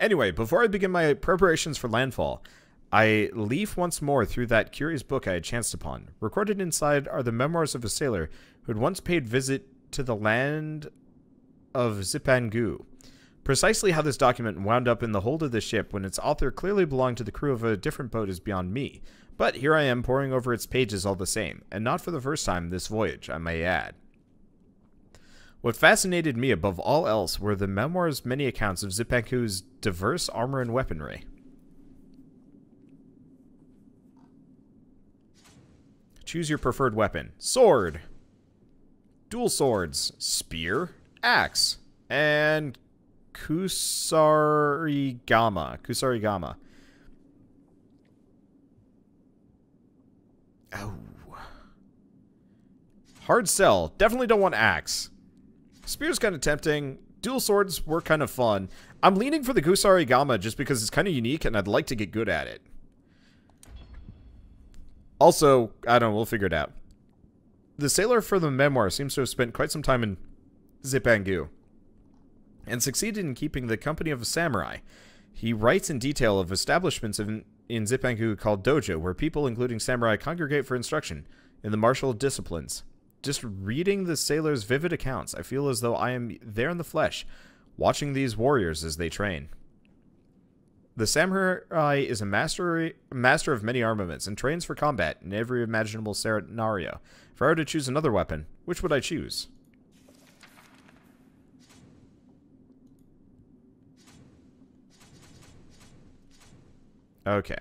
Anyway, before I begin my preparations for landfall, I leaf once more through that curious book I had chanced upon. Recorded inside are the memoirs of a sailor who had once paid visit to the land of Zipangu. Precisely how this document wound up in the hold of the ship when its author clearly belonged to the crew of a different boat is beyond me. But here I am poring over its pages all the same, and not for the first time this voyage, I may add. What fascinated me above all else were the memoir's many accounts of Zipangu's diverse armor and weaponry. Choose your preferred weapon. Sword. Dual swords. Spear. Axe. And Kusarigama. Kusarigama. Oh. Hard sell. Definitely don't want axe. Spear's kind of tempting. Dual swords were kind of fun. I'm leaning for the Kusarigama just because it's kind of unique and I'd like to get good at it. Also, I don't know, we'll figure it out. The sailor for the memoir seems to have spent quite some time in Zipangu and succeeded in keeping the company of a samurai. He writes in detail of establishments in, in Zipangu called dojo, where people, including samurai, congregate for instruction in the martial disciplines. Just reading the sailor's vivid accounts, I feel as though I am there in the flesh, watching these warriors as they train. The samurai is a master, master of many armaments and trains for combat in every imaginable scenario. If I were to choose another weapon, which would I choose? Okay.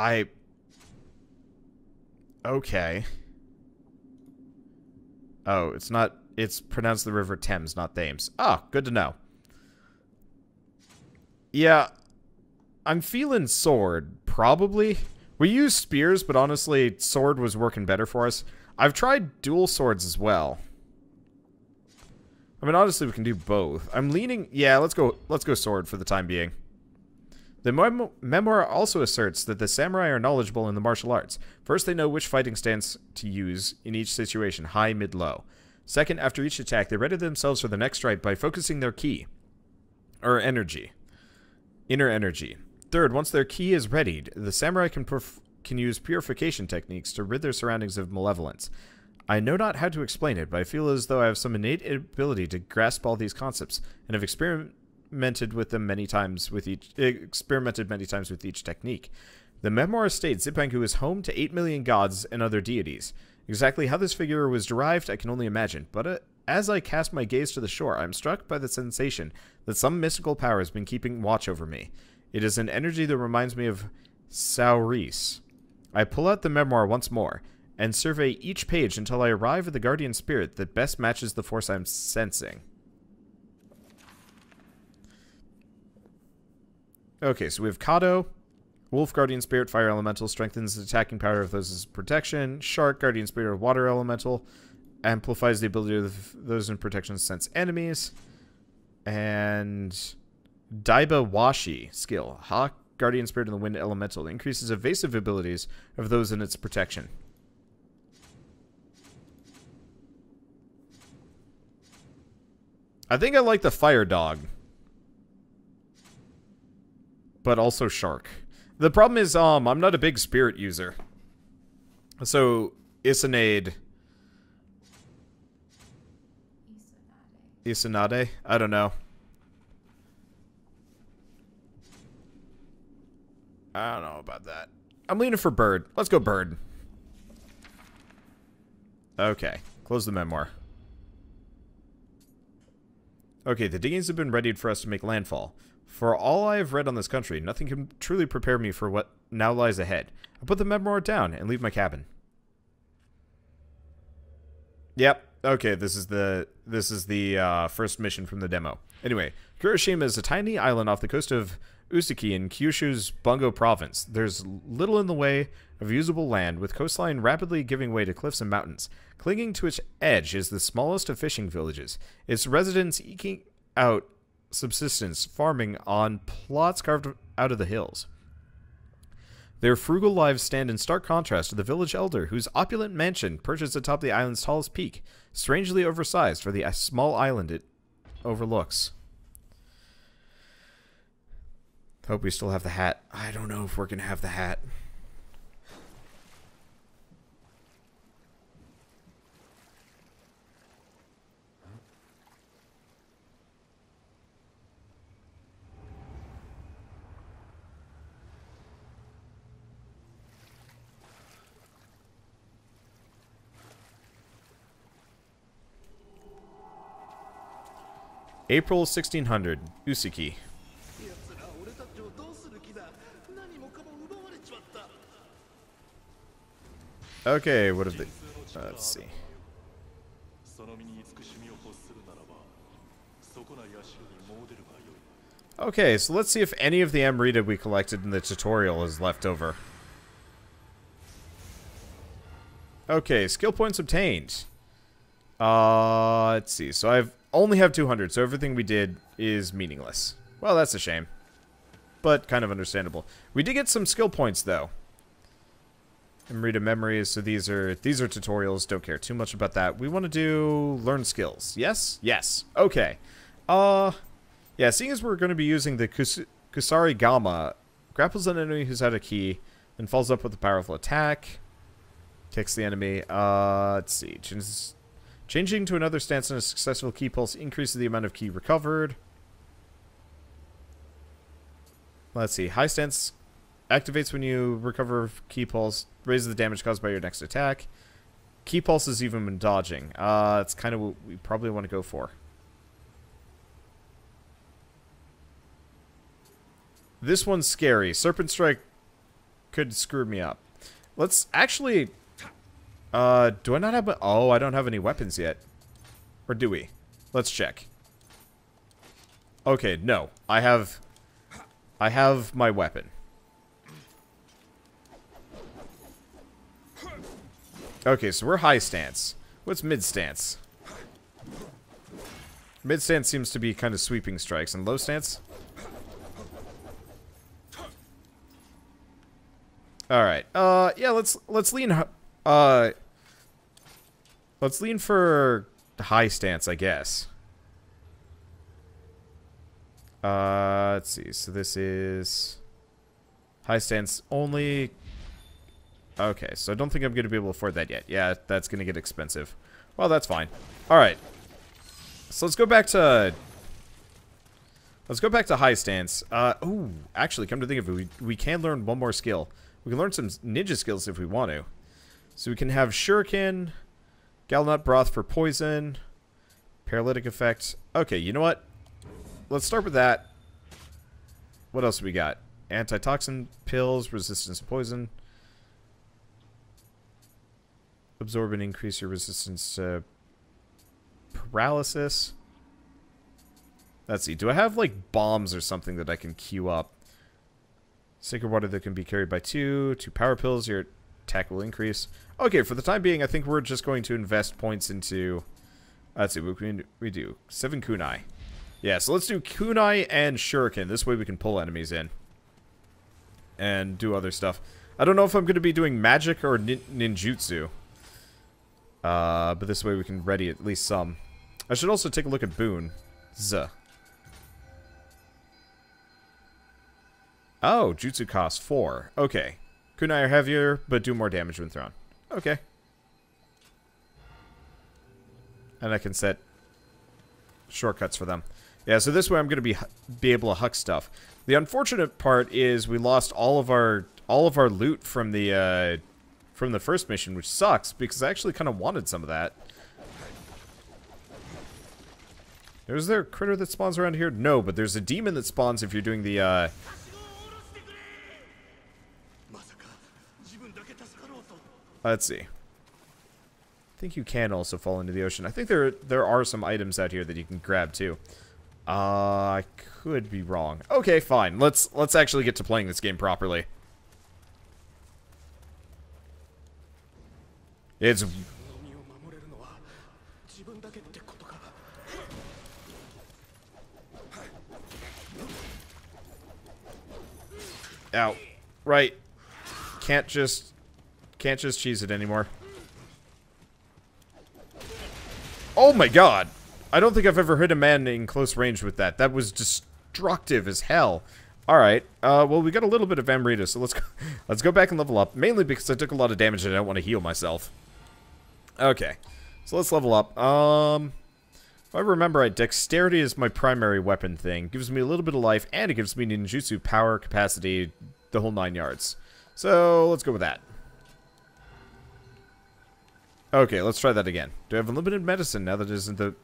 I... Okay. Oh, it's not... It's pronounced the River Thames, not Thames. Ah, oh, good to know. Yeah, I'm feeling sword, probably. We used spears, but honestly, sword was working better for us. I've tried dual swords as well. I mean, honestly, we can do both. I'm leaning... Yeah, let's go Let's go sword for the time being. The mem memoir also asserts that the samurai are knowledgeable in the martial arts. First, they know which fighting stance to use in each situation, high, mid, low. Second, after each attack, they ready themselves for the next strike by focusing their ki, or energy, inner energy. Third, once their ki is readied, the samurai can can use purification techniques to rid their surroundings of malevolence. I know not how to explain it, but I feel as though I have some innate ability to grasp all these concepts, and have experienced experimented with them many times with each experimented many times with each technique. The memoir states Zipangu is home to 8 million gods and other deities. Exactly how this figure was derived, I can only imagine, but uh, as I cast my gaze to the shore, I am struck by the sensation that some mystical power has been keeping watch over me. It is an energy that reminds me of Saoirse. I pull out the memoir once more, and survey each page until I arrive at the guardian spirit that best matches the force I'm sensing. Okay, so we have Kato, Wolf, Guardian Spirit, Fire Elemental, strengthens the attacking power of those as protection. Shark, Guardian Spirit, Water Elemental, amplifies the ability of those in protection to sense enemies. And Daiba Washi skill. Hawk, Guardian Spirit, and the Wind Elemental increases evasive abilities of those in its protection. I think I like the Fire Dog but also shark. The problem is, um, I'm not a big spirit user. So, Isanade... Isanade? I don't know. I don't know about that. I'm leaning for bird. Let's go bird. Okay. Close the memoir. Okay, the diggings have been readied for us to make landfall. For all I have read on this country, nothing can truly prepare me for what now lies ahead. I put the memoir down and leave my cabin. Yep. Okay, this is the this is the uh, first mission from the demo. Anyway, Kurashima is a tiny island off the coast of Usuki in Kyushu's Bungo province. There's little in the way of usable land, with coastline rapidly giving way to cliffs and mountains. Clinging to its edge is the smallest of fishing villages, its residents eking out subsistence farming on plots carved out of the hills. Their frugal lives stand in stark contrast to the village elder, whose opulent mansion perches atop the island's tallest peak, strangely oversized for the small island it overlooks. Hope we still have the hat. I don't know if we're going to have the hat. April 1600, Usuki. Okay, what if they... Uh, let's see. Okay, so let's see if any of the Amrita we collected in the tutorial is left over. Okay, skill points obtained. Uh, let's see. So I've only have 200, so everything we did is meaningless. Well, that's a shame. But kind of understandable. We did get some skill points, though. Amrita memories, so these are these are tutorials. Don't care too much about that. We want to do learn skills. Yes? Yes. Okay. Uh, yeah, seeing as we're going to be using the Kus Kusarigama, grapples an enemy who's out of ki, then falls up with a powerful attack, kicks the enemy. Uh, let's see. Changing to another stance in a successful ki pulse increases the amount of ki recovered. Let's see. High stance activates when you recover ki pulse, raises the damage caused by your next attack. Ki pulse is even when dodging. Uh, that's kind of what we probably want to go for. This one's scary. Serpent Strike could screw me up. Let's actually... Uh, do I not have... Oh, I don't have any weapons yet. Or do we? Let's check. Okay, no. I have... I have my weapon. Okay, so we're high stance. What's mid stance? Mid stance seems to be kind of sweeping strikes, and low stance? All right. Uh, yeah. Let's let's lean. Uh, let's lean for high stance, I guess. Uh, let's see. So this is high stance only. Okay, so I don't think I'm going to be able to afford that yet. Yeah, that's going to get expensive. Well, that's fine. All right. So let's go back to let's go back to high stance. Uh, ooh, actually, come to think of it, we we can learn one more skill. We can learn some ninja skills if we want to. So we can have Shuriken, Galnut Broth for poison, Paralytic effect. Okay, you know what? Let's start with that. What else we got? Antitoxin pills, resistance to poison. Absorb and increase your resistance to paralysis. Let's see. Do I have, like, bombs or something that I can queue up? Sacred water that can be carried by two. Two power pills. Your attack will increase. Okay, for the time being, I think we're just going to invest points into... Let's see, what can we do? Seven kunai. Yeah, so let's do kunai and shuriken. This way we can pull enemies in. And do other stuff. I don't know if I'm going to be doing magic or nin ninjutsu. Uh, but this way we can ready at least some. I should also take a look at Boon. Z. Oh, Jutsu cost 4. Okay. Kunai are heavier, but do more damage when thrown. Okay. And I can set shortcuts for them. Yeah, so this way I'm going to be be able to huck stuff. The unfortunate part is we lost all of our all of our loot from the uh, from the first mission, which sucks because I actually kind of wanted some of that. Is there a critter that spawns around here? No, but there's a demon that spawns if you're doing the uh, Let's see. I think you can also fall into the ocean. I think there there are some items out here that you can grab too. Uh, I could be wrong. Okay, fine. Let's let's actually get to playing this game properly. It's Out. Right. Can't just can't just cheese it anymore. Oh my god! I don't think I've ever hit a man in close range with that. That was destructive as hell. Alright, uh, well, we got a little bit of Amrita, so let's go, let's go back and level up. Mainly because I took a lot of damage and I don't want to heal myself. Okay, so let's level up. Um, if I remember right, Dexterity is my primary weapon thing. Gives me a little bit of life, and it gives me ninjutsu power, capacity, the whole nine yards. So, let's go with that. Okay, let's try that again. Do I have unlimited medicine now that it is in the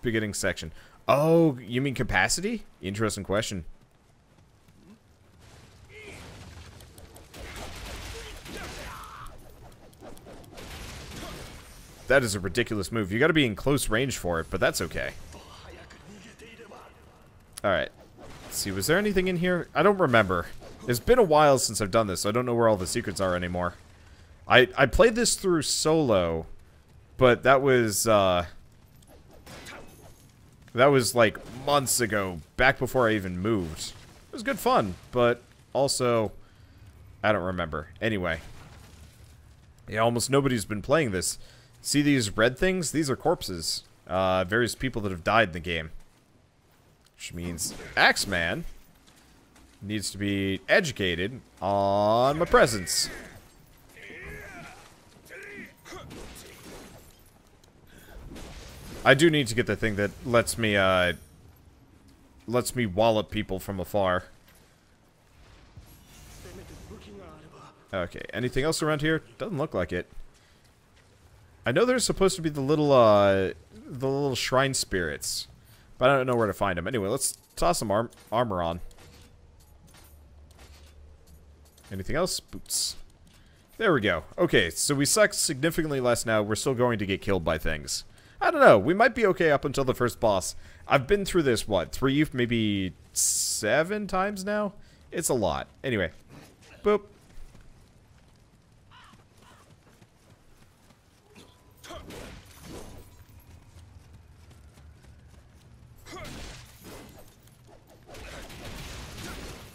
beginning section? Oh, you mean capacity? Interesting question. That is a ridiculous move. You gotta be in close range for it, but that's okay. Alright. Let's see, was there anything in here? I don't remember. It's been a while since I've done this, so I don't know where all the secrets are anymore. I, I played this through solo, but that was, uh... That was, like, months ago, back before I even moved. It was good fun, but also... I don't remember. Anyway. Yeah, almost nobody's been playing this. See these red things? These are corpses. Uh, various people that have died in the game. Which means Axeman needs to be educated on my presence. I do need to get the thing that lets me, uh, lets me wallop people from afar. Okay, anything else around here? Doesn't look like it. I know there's supposed to be the little, uh, the little shrine spirits, but I don't know where to find them. Anyway, let's toss some arm armor on. Anything else? Boots. There we go. Okay, so we suck significantly less now. We're still going to get killed by things. I don't know. We might be okay up until the first boss. I've been through this, what, three, maybe seven times now? It's a lot. Anyway. Boop.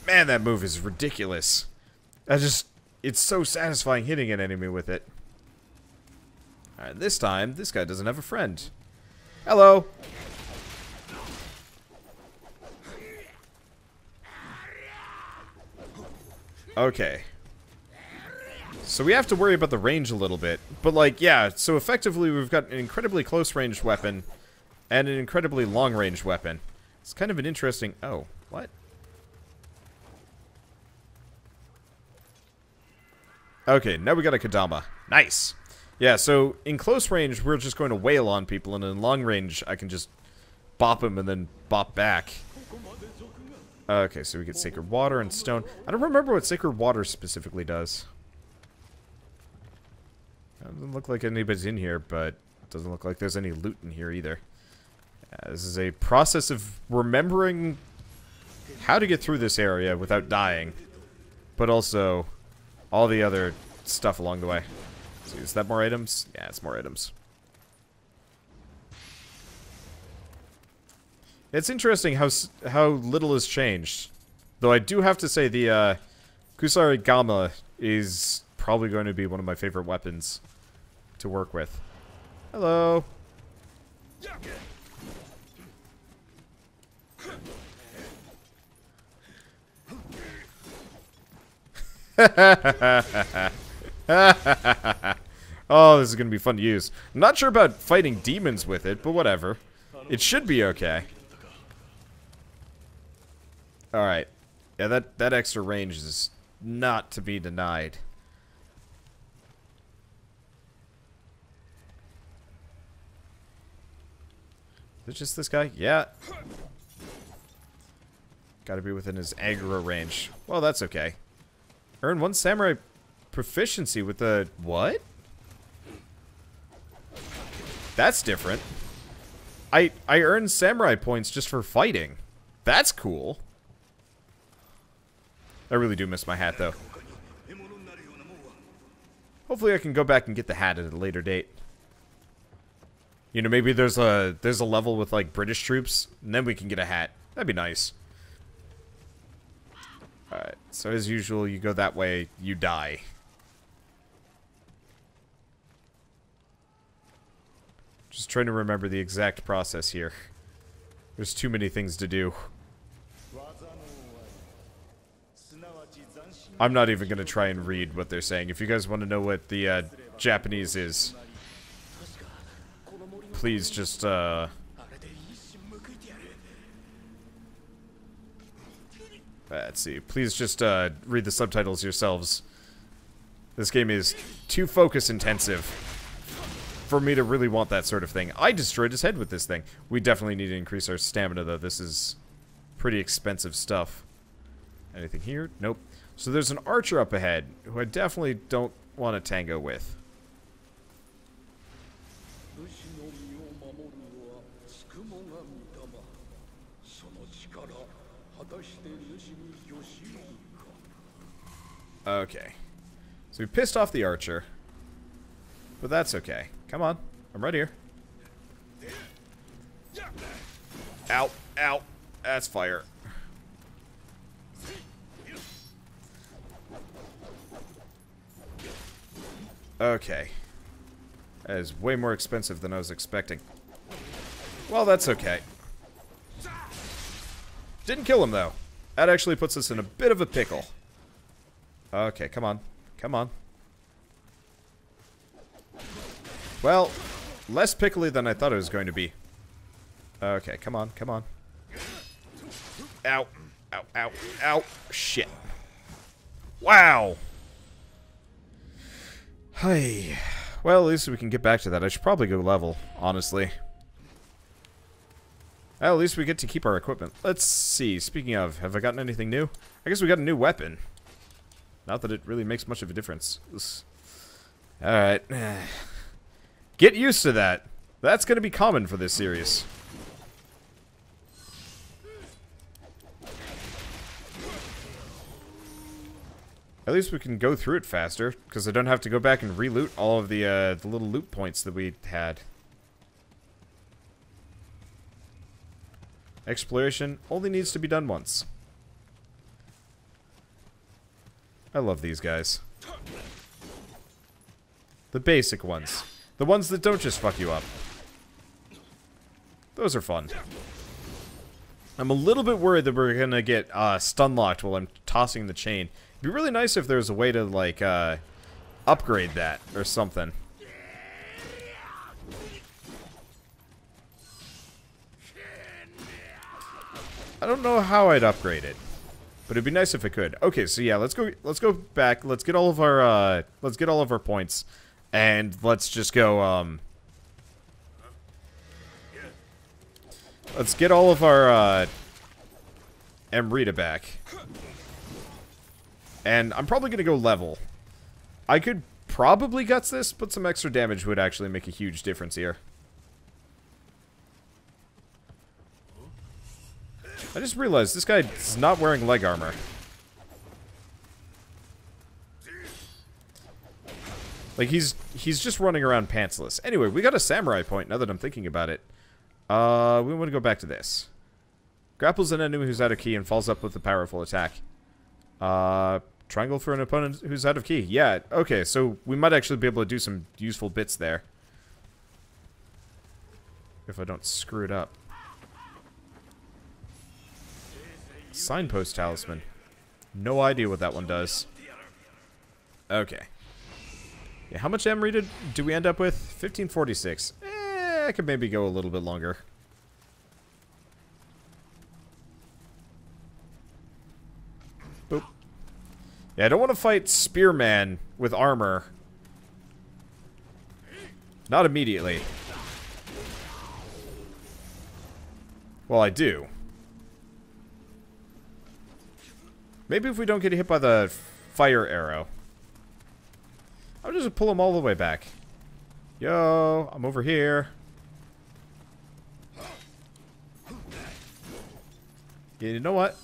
Man, that move is ridiculous. I just... It's so satisfying hitting an enemy with it. Alright, this time, this guy doesn't have a friend. Hello! Okay. So we have to worry about the range a little bit. But, like, yeah, so effectively we've got an incredibly close-range weapon and an incredibly long-range weapon. It's kind of an interesting... Oh, what? Okay, now we got a Kodama. Nice. Yeah, so in close range, we're just going to wail on people, and in long range, I can just bop them and then bop back. Okay, so we get Sacred Water and Stone. I don't remember what Sacred Water specifically does. Doesn't look like anybody's in here, but doesn't look like there's any loot in here either. This is a process of remembering how to get through this area without dying, but also all the other stuff along the way. So is that more items? Yeah, it's more items. It's interesting how how little has changed. Though I do have to say the uh, Kusarigama is probably going to be one of my favorite weapons to work with. Hello. oh, this is going to be fun to use. I'm not sure about fighting demons with it, but whatever. It should be okay. Alright. Yeah, that, that extra range is not to be denied. Is it just this guy? Yeah. Gotta be within his aggro range. Well, that's okay. Earn one samurai proficiency with the... What? That's different. I, I earn samurai points just for fighting. That's cool. I really do miss my hat, though. Hopefully I can go back and get the hat at a later date. You know, maybe there's a there's a level with, like, British troops, and then we can get a hat. That'd be nice. Alright, so as usual, you go that way, you die. Just trying to remember the exact process here. There's too many things to do. I'm not even going to try and read what they're saying. If you guys want to know what the uh, Japanese is, please just... Uh... Let's see. Please just uh, read the subtitles yourselves. This game is too focus intensive for me to really want that sort of thing. I destroyed his head with this thing. We definitely need to increase our stamina, though. This is pretty expensive stuff. Anything here? Nope. So there's an archer up ahead, who I definitely don't want to tango with. Okay. So we pissed off the archer. But that's okay. Come on. I'm right here. Ow. Ow. That's fire. Okay. That is way more expensive than I was expecting. Well, that's okay. Didn't kill him, though. That actually puts us in a bit of a pickle. Okay, come on. Come on. Well, less pickly than I thought it was going to be. Okay, come on, come on. Ow. Ow, ow, ow. Shit. Wow. Hey. Well, at least we can get back to that. I should probably go level, honestly. Well, at least we get to keep our equipment. Let's see. Speaking of, have I gotten anything new? I guess we got a new weapon. Not that it really makes much of a difference. Alright. Get used to that. That's going to be common for this series. At least we can go through it faster, because I don't have to go back and re-loot all of the, uh, the little loot points that we had. Exploration only needs to be done once. I love these guys. The basic ones. The ones that don't just fuck you up. Those are fun. I'm a little bit worried that we're gonna get uh, stun locked while I'm tossing the chain. It'd be really nice if there was a way to, like, uh, upgrade that or something. I don't know how I'd upgrade it. But it'd be nice if it could. Okay, so yeah, let's go let's go back. Let's get all of our uh let's get all of our points and let's just go um Let's get all of our uh Amrita back. And I'm probably to go level. I could probably guts this, but some extra damage would actually make a huge difference here. I just realized this guy is not wearing leg armor. Like, he's he's just running around pantsless. Anyway, we got a samurai point now that I'm thinking about it. Uh, we want to go back to this. Grapples an enemy who's out of ki and falls up with a powerful attack. Uh, triangle for an opponent who's out of ki. Yeah, okay, so we might actually be able to do some useful bits there. If I don't screw it up. Signpost Talisman. No idea what that one does. Okay. Yeah, how much Amrita do we end up with? 1546. Eh, I could maybe go a little bit longer. Boop. Yeah, I don't want to fight Spearman with armor. Not immediately. Well, I do. Maybe if we don't get hit by the fire arrow. I'll just pull him all the way back. Yo, I'm over here. Yeah, you know what?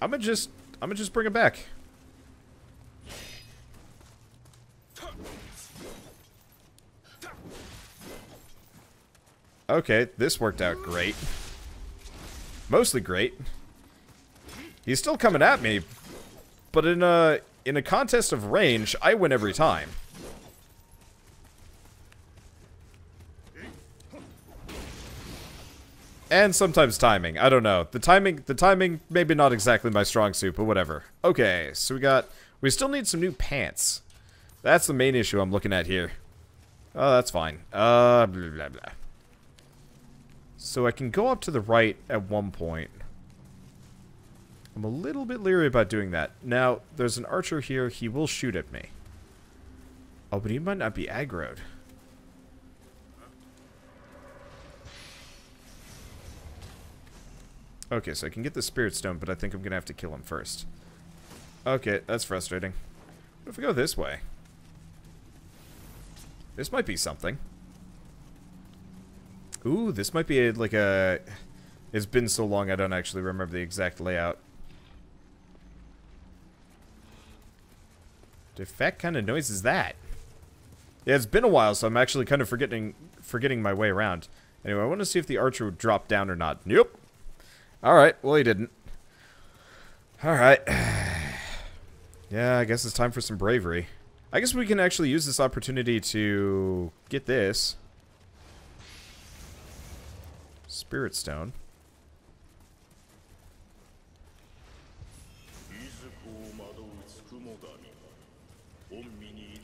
I'm gonna just, I'm gonna just bring him back. Okay, this worked out great. Mostly great. He's still coming at me, but in a in a contest of range, I win every time. And sometimes timing. I don't know. The timing the timing maybe not exactly my strong suit, but whatever. Okay, so we got we still need some new pants. That's the main issue I'm looking at here. Oh, that's fine. Uh blah blah blah. So I can go up to the right at one point. I'm a little bit leery about doing that. Now, there's an archer here. He will shoot at me. Oh, but he might not be aggroed. Okay, so I can get the spirit stone, but I think I'm going to have to kill him first. Okay, that's frustrating. What if we go this way? This might be something. Ooh, this might be a, like a... It's been so long I don't actually remember the exact layout. The kind of noise is that? Yeah, it's been a while, so I'm actually kind of forgetting forgetting my way around. Anyway, I want to see if the archer would drop down or not. Nope. Alright, well he didn't. Alright. yeah, I guess it's time for some bravery. I guess we can actually use this opportunity to get this. Spirit Stone.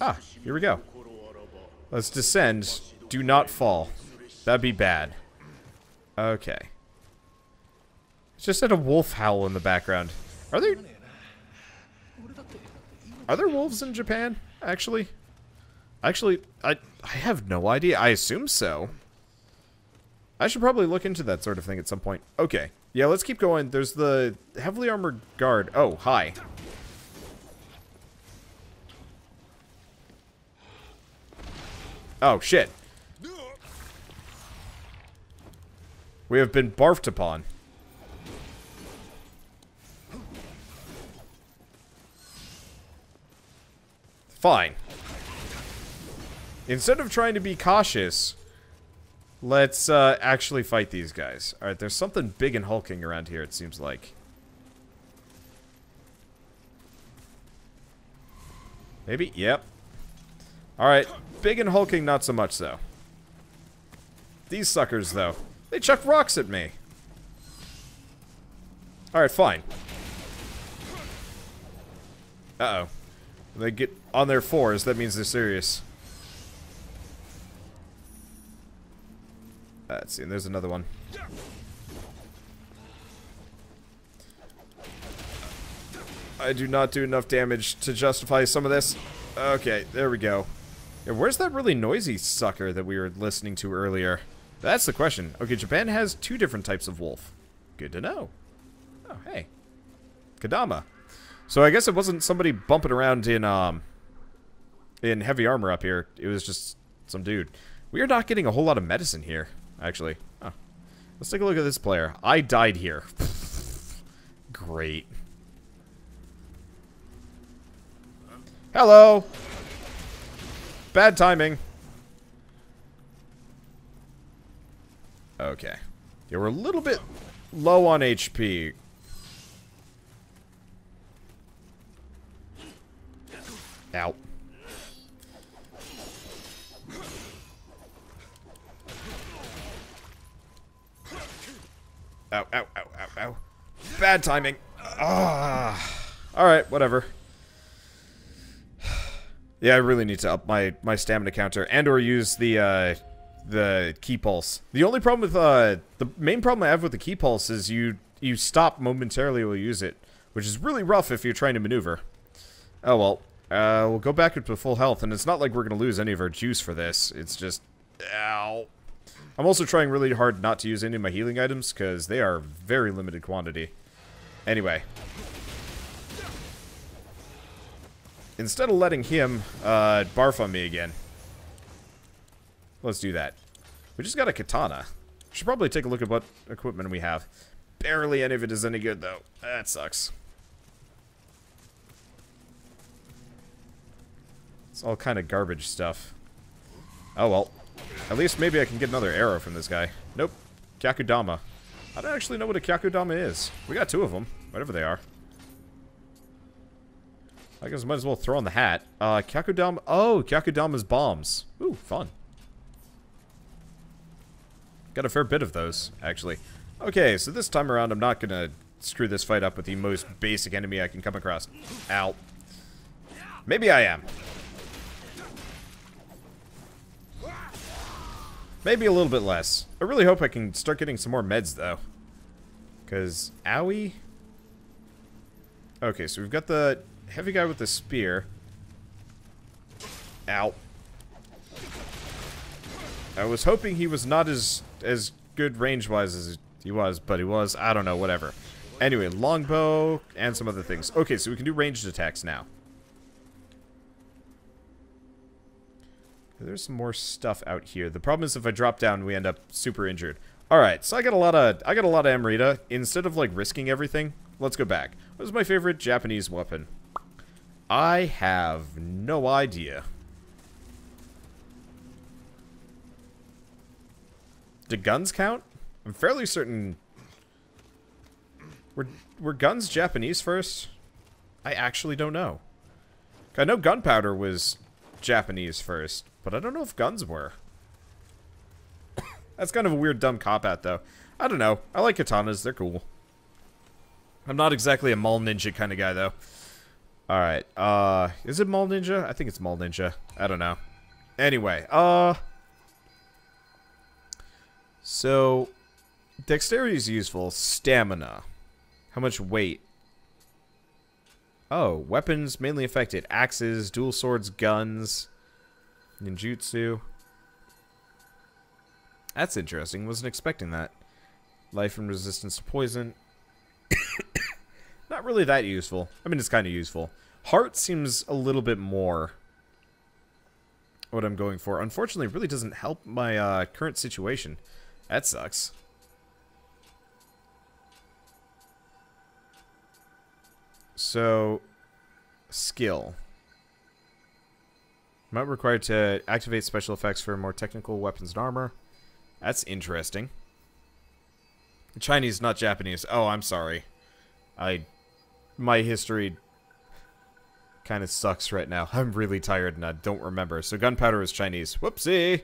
Ah, here we go. Let's descend. Do not fall. That'd be bad. Okay. It's just had a wolf howl in the background. Are there... Are there wolves in Japan, actually? Actually, I, I have no idea. I assume so. I should probably look into that sort of thing at some point. Okay. Yeah, let's keep going. There's the heavily armored guard. Oh, hi. Oh, shit. We have been barfed upon. Fine. Instead of trying to be cautious, let's uh, actually fight these guys. Alright, there's something big and hulking around here, it seems like. Maybe? Yep. Alright, big and hulking, not so much, though. These suckers, though. They chuck rocks at me. Alright, fine. Uh-oh. They get on their fours, that means they're serious. Uh, let's see, and there's another one. I do not do enough damage to justify some of this. Okay, there we go. Where's that really noisy sucker that we were listening to earlier? That's the question. Okay, Japan has two different types of wolf. Good to know. Oh, hey. Kodama. So I guess it wasn't somebody bumping around in, um, in heavy armor up here. It was just some dude. We are not getting a whole lot of medicine here, actually. Let's take a look at this player. I died here. Great. Hello! Bad timing. Okay. Yeah, we're a little bit low on HP. Ow. Ow, ow, ow, ow, ow. Bad timing. Ah. Alright, whatever. Yeah, I really need to up my, my stamina counter and or use the, uh, the ki pulse. The only problem with, uh, the main problem I have with the ki pulse is you, you stop momentarily while you use it, which is really rough if you're trying to maneuver. Oh well. Uh, we'll go back to full health, and it's not like we're to lose any of our juice for this. It's just... Ow. I'm also trying really hard not to use any of my healing items, because they are very limited quantity. Anyway. Instead of letting him uh, barf on me again, let's do that. We just got a katana. Should probably take a look at what equipment we have. Barely any of it is any good, though. That sucks. It's all kind of garbage stuff. Oh well. At least maybe I can get another arrow from this guy. Nope. Kyakudama. I don't actually know what a Kyakudama is. We got two of them. Whatever they are. I guess I might as well throw on the hat. Uh, Kyakudama. Oh, Kyakudama's bombs. Ooh, fun. Got a fair bit of those, actually. Okay, so this time around, I'm not gonna screw this fight up with the most basic enemy I can come across. Ow. Maybe I am. Maybe a little bit less. I really hope I can start getting some more meds, though. Because, owie? Okay, so we've got the heavy guy with the spear. Ow. I was hoping he was not as as good range-wise as he was, but he was. I don't know, whatever. Anyway, longbow and some other things. Okay, so we can do ranged attacks now. There's some more stuff out here. The problem is if I drop down, we end up super injured. All right, so I got a lot of I got a lot of Amrita. Instead of like risking everything, let's go back. What is my favorite Japanese weapon? I have no idea. Do guns count? I'm fairly certain. Were were guns Japanese first? I actually don't know. I know gunpowder was Japanese first, but I don't know if guns were. That's kind of a weird dumb cop out though. I don't know. I like katanas, they're cool. I'm not exactly a Maul Ninja kind of guy though. Alright, uh, is it Maul Ninja? I think it's Maul Ninja. I don't know. Anyway, uh... So, dexterity is useful. Stamina. How much weight? Oh, weapons mainly affected. Axes, dual swords, guns, ninjutsu. That's interesting. Wasn't expecting that. Life and resistance to poison. Really that useful. I mean, it's kind of useful. Heart seems a little bit more what I'm going for. Unfortunately, it really doesn't help my uh, current situation. That sucks. So, skill. Not required to activate special effects for more technical weapons and armor. That's interesting. Chinese, not Japanese. Oh, I'm sorry. I... My history kind of sucks right now. I'm really tired and I don't remember. So gunpowder is Chinese. Whoopsie!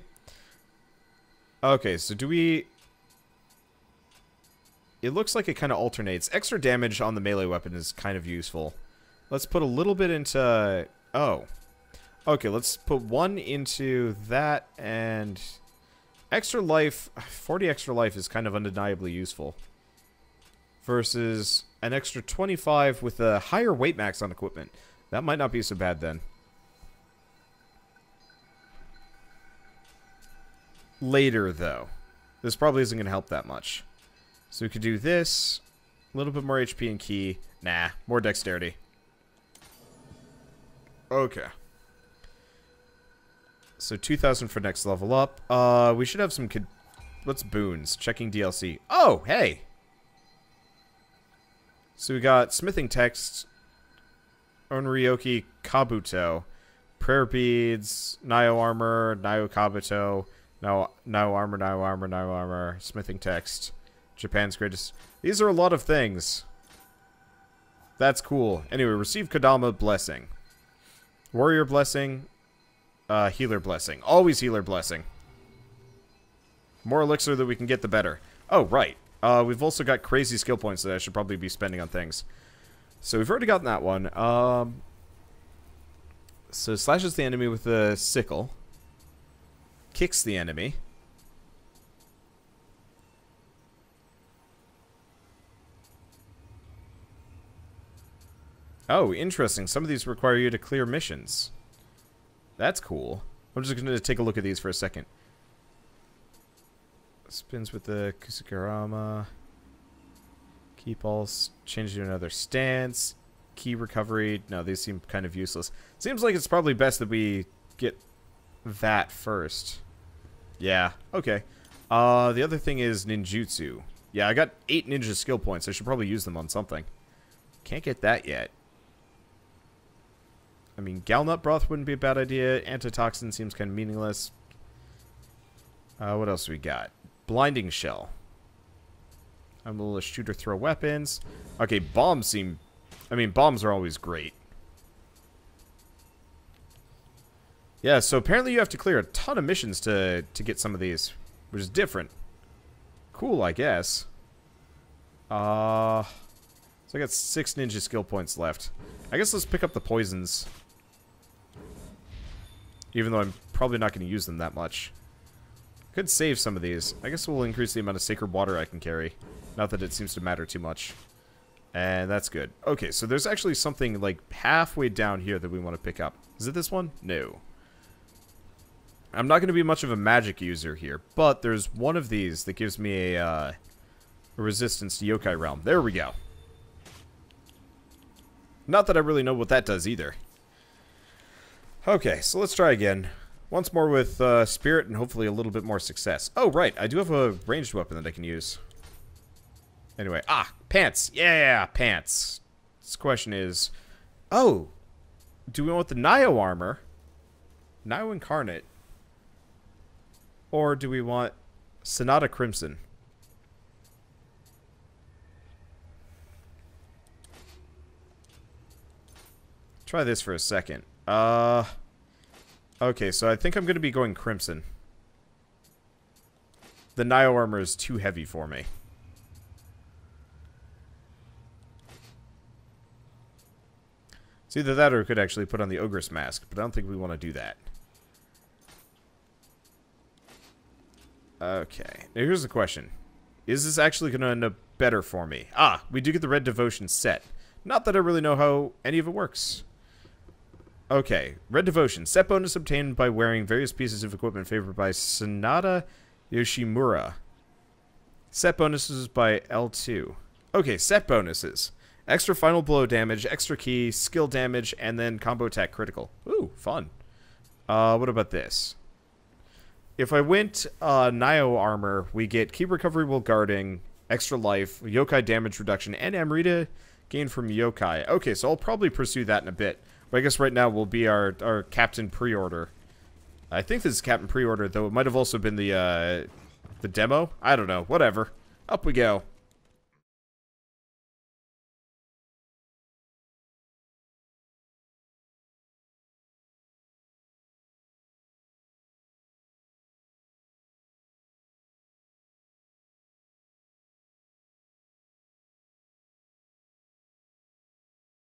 Okay, so do we... It looks like it kind of alternates. Extra damage on the melee weapon is kind of useful. Let's put a little bit into... Oh. Okay, let's put one into that and... Extra life... 40 extra life is kind of undeniably useful. Versus an extra 25 with a higher weight max on equipment. That might not be so bad then. Later, though. This probably isn't going to help that much. So we could do this. A little bit more HP and ki. Nah, more dexterity. Okay. So 2,000 for next level up. Uh, we should have some... What's boons? Checking DLC. Oh, hey! So we got smithing text, Onryoki Kabuto, prayer beads, Nio armor, Nio Kabuto, Nio, armor, Nio armor, Nio armor, smithing text, Japan's greatest. These are a lot of things. That's cool. Anyway, receive Kodama blessing. Warrior blessing, uh, healer blessing. Always healer blessing. More elixir that we can get, the better. Oh, right. Uh, we've also got crazy skill points that I should probably be spending on things. So we've already gotten that one. Um, so slashes the enemy with the sickle. Kicks the enemy. Oh, interesting. Some of these require you to clear missions. That's cool. I'm just going to take a look at these for a second. Spins with the Kusarigama. Keep all change to another stance. Ki recovery. No, these seem kind of useless. Seems like it's probably best that we get that first. Yeah, okay. Uh, the other thing is ninjutsu. Yeah, I got eight ninja skill points. I should probably use them on something. Can't get that yet. I mean, Galnut Broth wouldn't be a bad idea. Antitoxin seems kind of meaningless. Uh, what else we got? Blinding Shell. I'm able to shoot or throw weapons. Okay, bombs seem... I mean, bombs are always great. Yeah, so apparently you have to clear a ton of missions to, to get some of these, which is different. Cool, I guess. Uh, so I got six ninja skill points left. I guess let's pick up the poisons. Even though I'm probably not going to use them that much. Could save some of these. I guess we'll increase the amount of sacred water I can carry. Not that it seems to matter too much. And that's good. Okay, so there's actually something like halfway down here that we want to pick up. Is it this one? No. I'm not going to be much of a magic user here, but there's one of these that gives me a, uh, a resistance to Yokai Realm. There we go. Not that I really know what that does either. Okay, so let's try again. Once more with uh, Spirit and hopefully a little bit more success. Oh, right. I do have a ranged weapon that I can use. Anyway. Ah, pants. Yeah, pants. This question is... Oh! Do we want the Nioh armor? Nioh Incarnate? Or do we want Sanada Crimson? Try this for a second. Uh... Okay, so I think I'm going to be going Crimson. The Nioh armor is too heavy for me. It's either that or could actually put on the Ogress mask, but I don't think we want to do that. Okay, now here's the question. Is this actually going to end up better for me? Ah, we do get the Red Devotion set. Not that I really know how any of it works. Okay, Red Devotion. Set bonus obtained by wearing various pieces of equipment favored by Sanada Yukimura. Set bonuses by L2. Okay, set bonuses. Extra final blow damage, extra Ki, skill damage, and then combo attack critical. Ooh, fun. Uh, what about this? If I went uh, Nioh armor, we get Ki recovery while guarding, extra life, yokai damage reduction, and Amrita gain from yokai. Okay, so I'll probably pursue that in a bit. But I guess right now will be our, our Captain Pre-Order. I think this is Captain Pre-Order, though it might have also been the, uh, the demo. I don't know. Whatever. Up we go.